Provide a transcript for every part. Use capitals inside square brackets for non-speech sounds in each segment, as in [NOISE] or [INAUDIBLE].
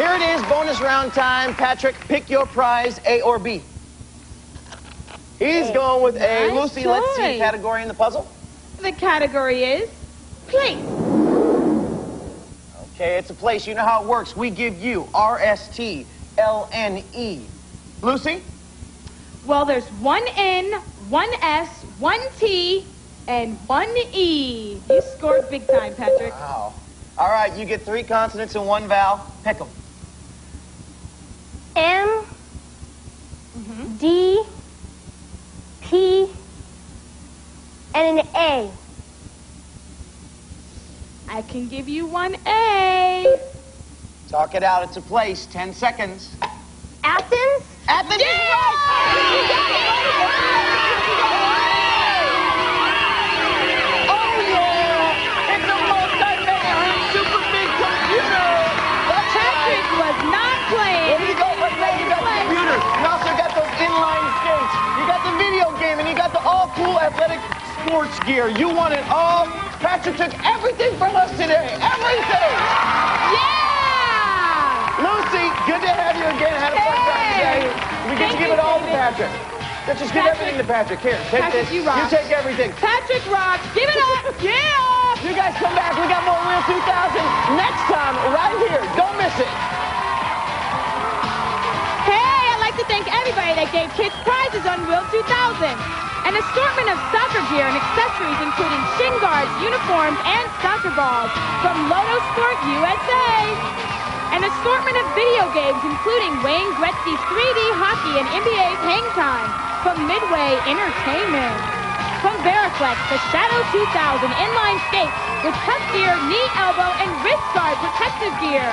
Here it is, bonus round time. Patrick, pick your prize, A or B. He's oh, going with A. Nice Lucy, let's see choice. category in the puzzle. The category is place. Okay, it's a place. You know how it works. We give you R S T L N E. Lucy? Well, there's one N, one S, one T, and one E. You scored big time, Patrick. Wow. All right, you get three consonants and one vowel. Pick them. And an A. I can give you one A. Talk it out. It's a place. Ten seconds. Athens? Athens is right. Oh, yeah. It's a multi-megahertz super big computer. That's Patrick right. was not playing. There you go, but now you got the computer. You also got those inline skates. You got the video game, and you got the all cool athletic sports gear. You want it all. Patrick took everything from us today. Everything. Yeah! Lucy, good to have you again. Had a fun time today. We get to give you, it all to Patrick. Let's just give Patrick. everything to Patrick. Here, take Patrick, this. you rock. take everything. Patrick rocks. Give it up. [LAUGHS] Yeah! You guys come back. We got more Wheel 2000 next time right here. Don't miss it. Hey, I'd like to thank everybody that gave kids prizes on Wheel 2000. An assortment of soccer gear and accessories, including shin guards, uniforms, and soccer balls from Lotto Sport USA. An assortment of video games, including Wayne Gretzky's 3D hockey and NBA's Hang Time from Midway Entertainment. From Variflex, the Shadow 2000 inline skate with cuff gear, knee, elbow, and wrist guard protective gear.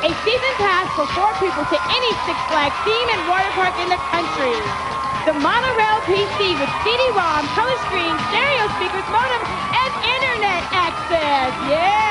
A season pass for four people to any Six Flags theme and water park in the country. The Monorail PC with CD-ROM, color screen, stereo speakers, modem, and internet access. Yeah!